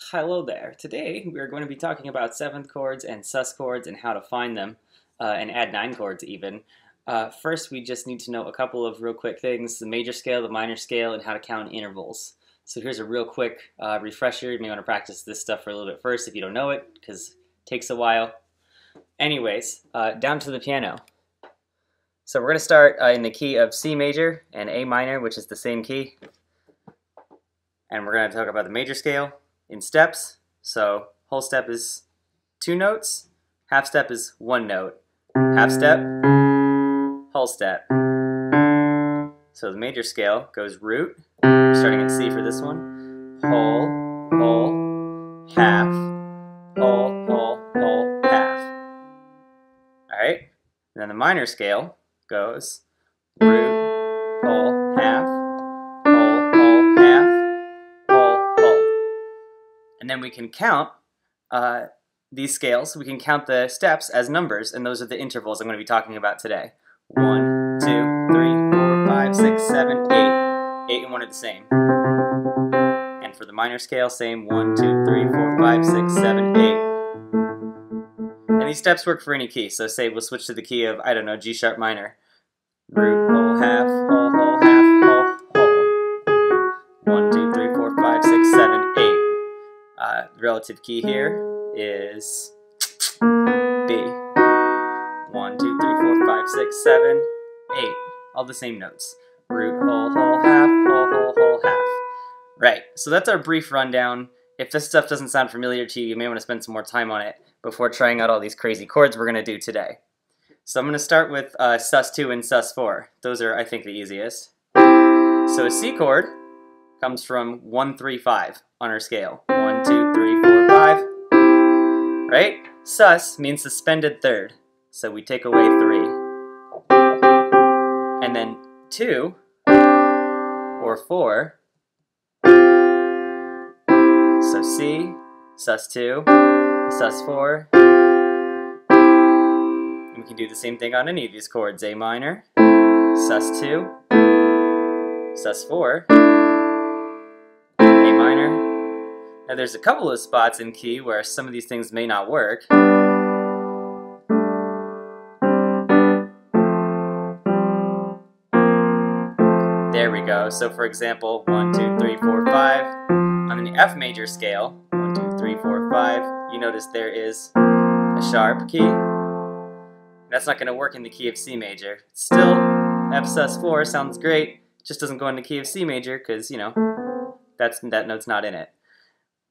Hello there. Today we are going to be talking about seventh chords and sus chords and how to find them, uh, and add nine chords even. Uh, first, we just need to know a couple of real quick things, the major scale, the minor scale, and how to count intervals. So here's a real quick uh, refresher. You may want to practice this stuff for a little bit first if you don't know it, because it takes a while. Anyways, uh, down to the piano. So we're going to start uh, in the key of C major and A minor, which is the same key. And we're going to talk about the major scale in steps. So whole step is two notes, half step is one note. Half step, whole step. So the major scale goes root, starting in C for this one, whole, whole, half, whole, whole, whole, half. Alright? And then the minor scale goes root, And then we can count uh, these scales. We can count the steps as numbers, and those are the intervals I'm going to be talking about today. One, two, three, four, five, six, seven, eight. Eight and one are the same. And for the minor scale, same. One, two, three, four, five, six, seven, eight. And these steps work for any key. So say we'll switch to the key of, I don't know, G sharp minor. Root, whole, half, whole, whole, half, whole, whole. One, two, Uh, relative key here is B. One, two, three, four, five, six, seven, eight. All the same notes. Root, whole, whole, half, whole, whole, whole, half. Right, so that's our brief rundown. If this stuff doesn't sound familiar to you, you may want to spend some more time on it before trying out all these crazy chords we're going to do today. So I'm going to start with uh, sus2 and sus4. Those are, I think, the easiest. So a C chord comes from 1, 3, 5 on our scale. 1, 2, 3, 4, 5. Right? Sus means suspended third. So we take away 3. And then 2 or 4. So C, sus2, sus4. And we can do the same thing on any of these chords. A minor, sus2, sus4, A minor. Now there's a couple of spots in key where some of these things may not work. There we go. So for example, 1, 2, 3, 4, 5. On the F major scale, 1, 2, 3, 4, 5, you notice there is a sharp key. That's not going to work in the key of C major. Still, F sus4 sounds great, just doesn't go in the key of C major because, you know, that's that note's not in it.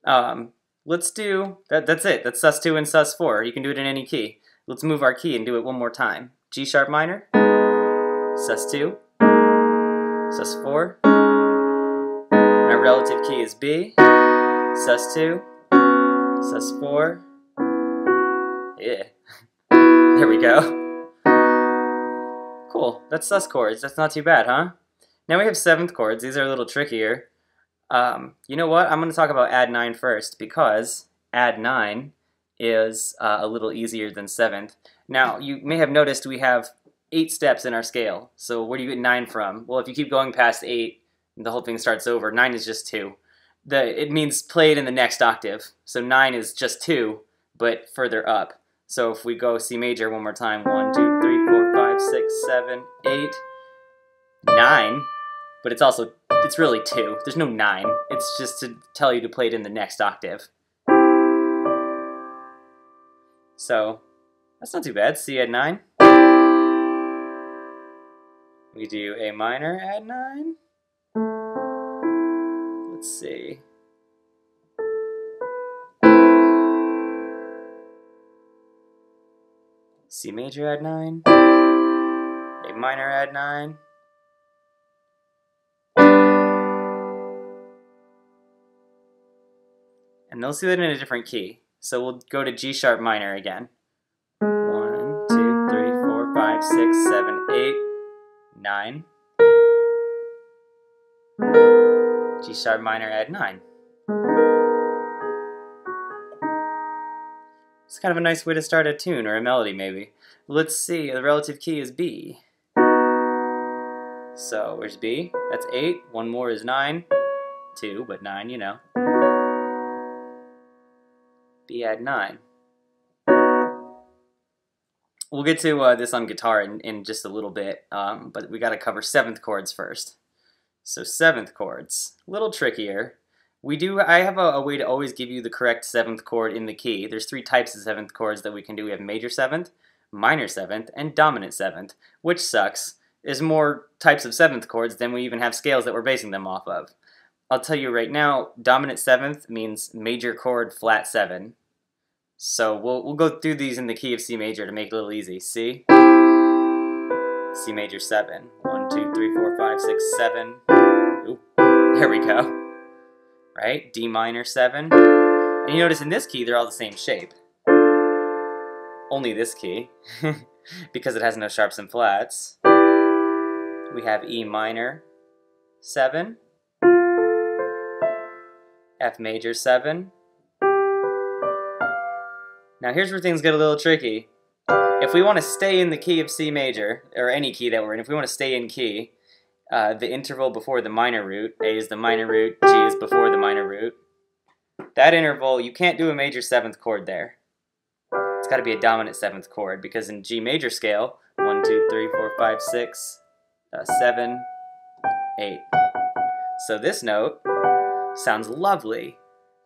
Um, let's do, that, that's it, that's sus2 and sus4. You can do it in any key. Let's move our key and do it one more time. G sharp minor, sus2, sus4. Our relative key is B, sus2, sus4. Yeah. There we go. Cool, that's sus chords. That's not too bad, huh? Now we have seventh chords. These are a little trickier. Um, you know what? I'm going to talk about add 9 first because add 9 is uh, a little easier than seventh. Now, you may have noticed we have eight steps in our scale. So where do you get 9 from? Well, if you keep going past 8, the whole thing starts over. 9 is just 2. The, it means played in the next octave. So 9 is just 2, but further up. So if we go C major one more time, 1, 2, 3, 4, 5, 6, 7, 8, 9, but it's also, it's really 2. There's no 9. It's just to tell you to play it in the next octave. So, that's not too bad. C add 9. We do A minor add 9. Let's see. C major add 9, A minor add 9, and they'll see that in a different key. So we'll go to G sharp minor again. 1, 2, 3, 4, 5, 6, 7, 8, 9. G sharp minor add 9. It's kind of a nice way to start a tune or a melody, maybe. Let's see, the relative key is B. So, where's B? That's 8. One more is 9. 2, but 9, you know. Add 9. We'll get to uh, this on guitar in, in just a little bit, um, but we got to cover seventh chords first. So seventh chords, a little trickier. We do. I have a, a, way to always give you the correct seventh chord in the key. There's three types of seventh chords that we can do. We have major seventh, minor seventh, and dominant seventh, which sucks. There's more types of seventh chords than we even have scales that we're basing them off of. I'll tell you right now, dominant seventh means major chord flat seven. So we'll, we'll go through these in the key of C major to make it a little easy. C, C major 7. 1, 2, 3, 4, 5, 6, 7. Ooh, there we go. Right? D minor 7. And you notice in this key, they're all the same shape. Only this key, because it has no sharps and flats. We have E minor 7. F major 7. Now here's where things get a little tricky. If we want to stay in the key of C major, or any key that we're in, if we want to stay in key, uh, the interval before the minor root, A is the minor root, G is before the minor root, that interval, you can't do a major seventh chord there. It's got to be a dominant seventh chord, because in G major scale, 1, 2, 3, 4, 5, 6, uh, 7, 8. So this note sounds lovely,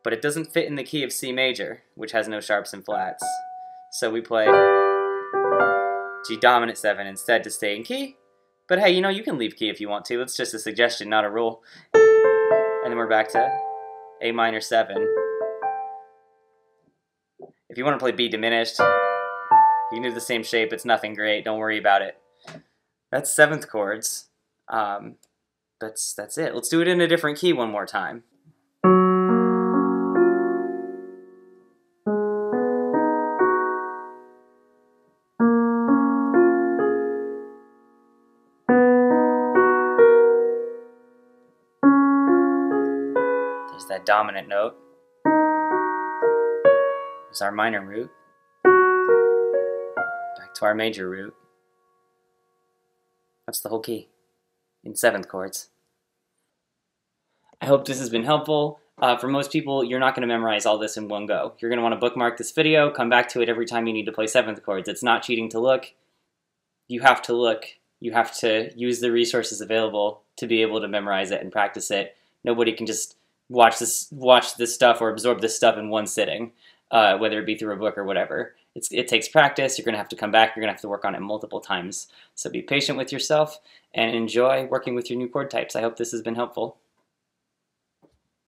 but it doesn't fit in the key of C major, which has no sharps and flats. So we play G dominant 7 instead to stay in key. But hey, you know, you can leave key if you want to. It's just a suggestion, not a rule. And then we're back to A minor 7. If you want to play B diminished, you can do the same shape. It's nothing great. Don't worry about it. That's seventh chords. Um, that's, that's it. Let's do it in a different key one more time. Dominant note. Is our minor root. Back to our major root. That's the whole key in seventh chords. I hope this has been helpful. Uh, for most people, you're not going to memorize all this in one go. You're going to want to bookmark this video, come back to it every time you need to play seventh chords. It's not cheating to look. You have to look. You have to use the resources available to be able to memorize it and practice it. Nobody can just watch this watch this stuff or absorb this stuff in one sitting, uh, whether it be through a book or whatever. It's, it takes practice. You're going to have to come back. You're going to have to work on it multiple times. So be patient with yourself and enjoy working with your new chord types. I hope this has been helpful.